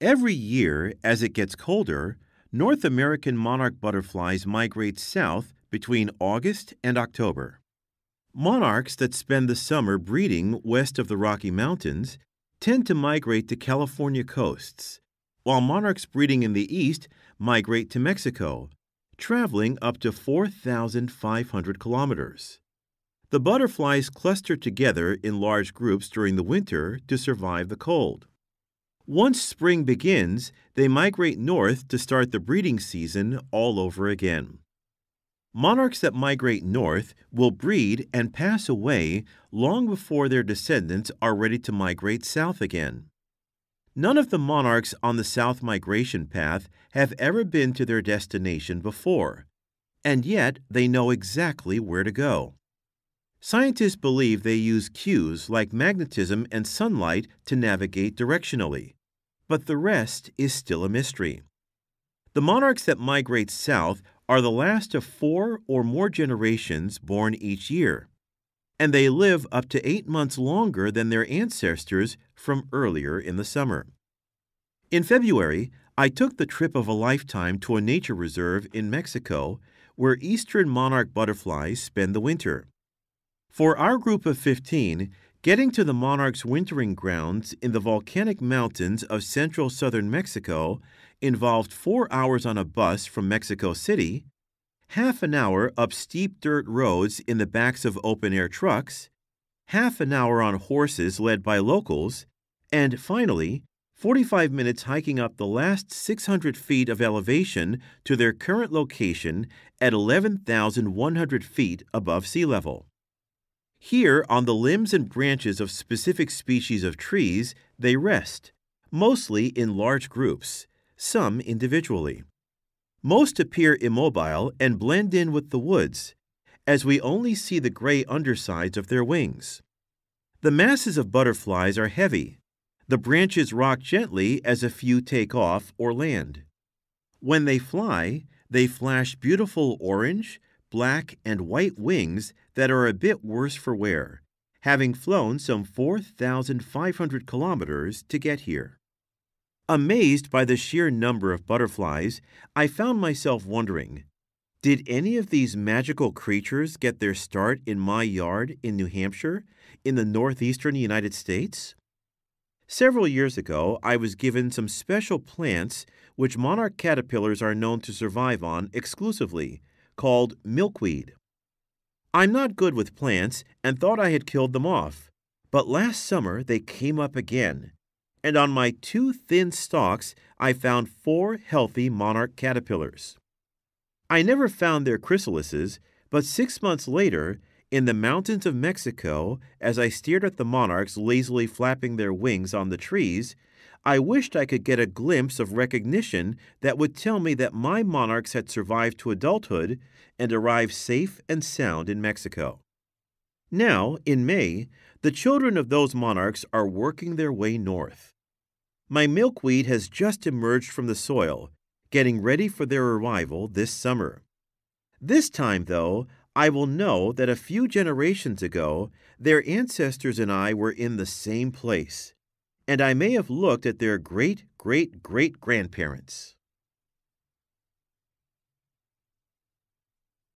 Every year, as it gets colder, North American monarch butterflies migrate south between August and October. Monarchs that spend the summer breeding west of the Rocky Mountains tend to migrate to California coasts, while monarchs breeding in the east migrate to Mexico, traveling up to 4,500 kilometers. The butterflies cluster together in large groups during the winter to survive the cold. Once spring begins, they migrate north to start the breeding season all over again. Monarchs that migrate north will breed and pass away long before their descendants are ready to migrate south again. None of the monarchs on the south migration path have ever been to their destination before, and yet they know exactly where to go. Scientists believe they use cues like magnetism and sunlight to navigate directionally, but the rest is still a mystery. The monarchs that migrate south are the last of four or more generations born each year, and they live up to eight months longer than their ancestors from earlier in the summer. In February, I took the trip of a lifetime to a nature reserve in Mexico where eastern monarch butterflies spend the winter. For our group of 15, getting to the monarch's wintering grounds in the volcanic mountains of central southern Mexico involved four hours on a bus from Mexico City, half an hour up steep dirt roads in the backs of open air trucks, half an hour on horses led by locals, and finally, 45 minutes hiking up the last 600 feet of elevation to their current location at 11,100 feet above sea level. Here, on the limbs and branches of specific species of trees, they rest, mostly in large groups some individually. Most appear immobile and blend in with the woods, as we only see the gray undersides of their wings. The masses of butterflies are heavy. The branches rock gently as a few take off or land. When they fly, they flash beautiful orange, black, and white wings that are a bit worse for wear, having flown some 4,500 kilometers to get here. Amazed by the sheer number of butterflies, I found myself wondering did any of these magical creatures get their start in my yard in New Hampshire, in the northeastern United States? Several years ago, I was given some special plants which monarch caterpillars are known to survive on exclusively, called milkweed. I'm not good with plants and thought I had killed them off, but last summer they came up again and on my two thin stalks I found four healthy monarch caterpillars. I never found their chrysalises, but six months later, in the mountains of Mexico, as I stared at the monarchs lazily flapping their wings on the trees, I wished I could get a glimpse of recognition that would tell me that my monarchs had survived to adulthood and arrived safe and sound in Mexico. Now, in May, the children of those monarchs are working their way north. My milkweed has just emerged from the soil, getting ready for their arrival this summer. This time, though, I will know that a few generations ago their ancestors and I were in the same place, and I may have looked at their great great great grandparents.